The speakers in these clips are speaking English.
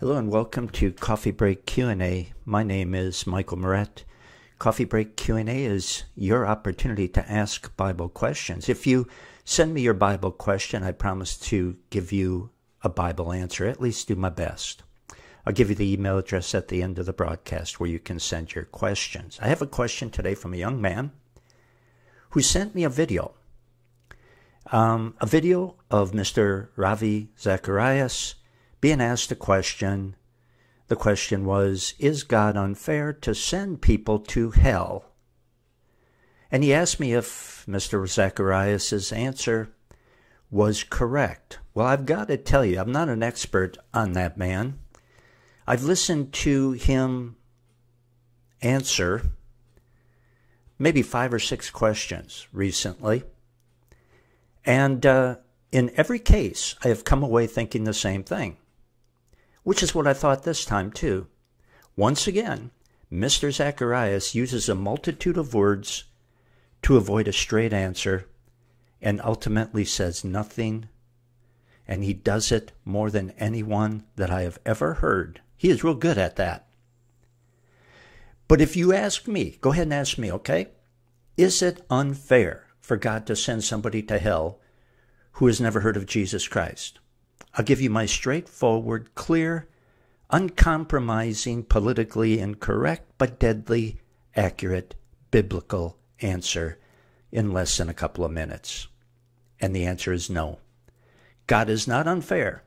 Hello and welcome to Coffee Break Q&A. My name is Michael Meurett. Coffee Break Q&A is your opportunity to ask Bible questions. If you send me your Bible question, I promise to give you a Bible answer, at least do my best. I'll give you the email address at the end of the broadcast where you can send your questions. I have a question today from a young man who sent me a video. Um, a video of Mr. Ravi Zacharias being asked a question. The question was, Is God unfair to send people to hell? And he asked me if Mr. Zacharias' answer was correct. Well, I've got to tell you, I'm not an expert on that man. I've listened to him answer maybe five or six questions recently. And uh, in every case, I have come away thinking the same thing which is what I thought this time too. Once again, Mr. Zacharias uses a multitude of words to avoid a straight answer and ultimately says nothing. And he does it more than anyone that I have ever heard. He is real good at that. But if you ask me, go ahead and ask me, okay? Is it unfair for God to send somebody to hell who has never heard of Jesus Christ? I'll give you my straightforward, clear, uncompromising, politically incorrect, but deadly accurate biblical answer in less than a couple of minutes. And the answer is no. God is not unfair.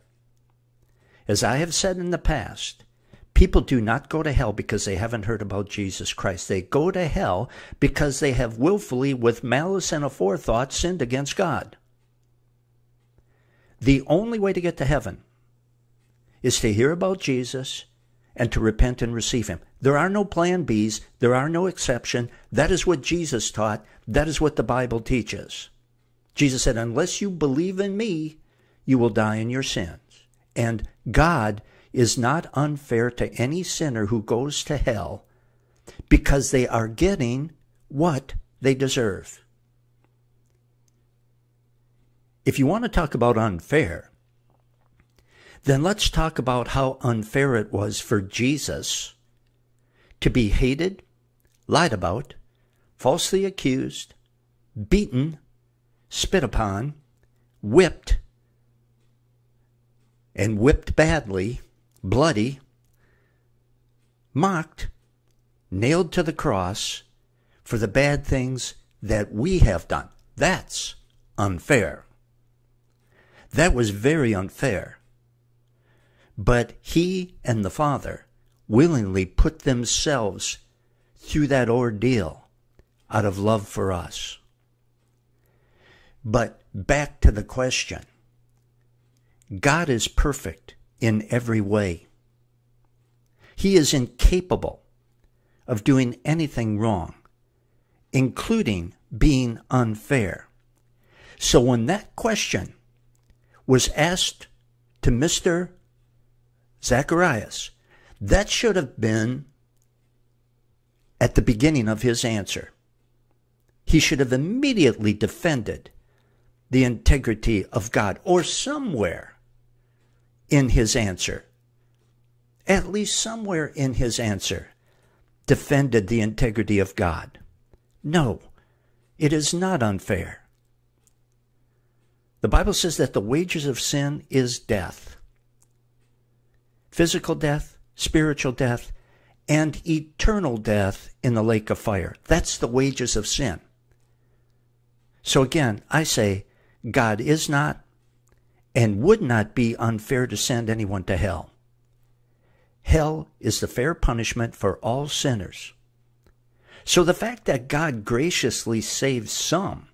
As I have said in the past, people do not go to hell because they haven't heard about Jesus Christ. They go to hell because they have willfully, with malice and aforethought, sinned against God. The only way to get to heaven is to hear about Jesus and to repent and receive him. There are no plan Bs, there are no exception. That is what Jesus taught. That is what the Bible teaches. Jesus said, "Unless you believe in me, you will die in your sins." And God is not unfair to any sinner who goes to hell because they are getting what they deserve. If you want to talk about unfair, then let's talk about how unfair it was for Jesus to be hated, lied about, falsely accused, beaten, spit upon, whipped, and whipped badly, bloody, mocked, nailed to the cross for the bad things that we have done. That's unfair. That was very unfair. But he and the Father willingly put themselves through that ordeal out of love for us. But back to the question God is perfect in every way. He is incapable of doing anything wrong, including being unfair. So when that question was asked to Mr. Zacharias, that should have been at the beginning of his answer. He should have immediately defended the integrity of God or somewhere in his answer, at least somewhere in his answer, defended the integrity of God. No, it is not unfair. The Bible says that the wages of sin is death physical death, spiritual death, and eternal death in the lake of fire. That's the wages of sin. So again, I say God is not and would not be unfair to send anyone to hell. Hell is the fair punishment for all sinners. So the fact that God graciously saves some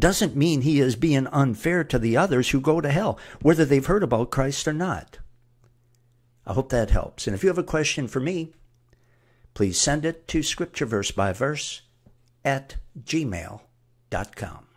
doesn't mean he is being unfair to the others who go to hell, whether they've heard about Christ or not. I hope that helps. And if you have a question for me, please send it to scripture verse by verse at gmail.com.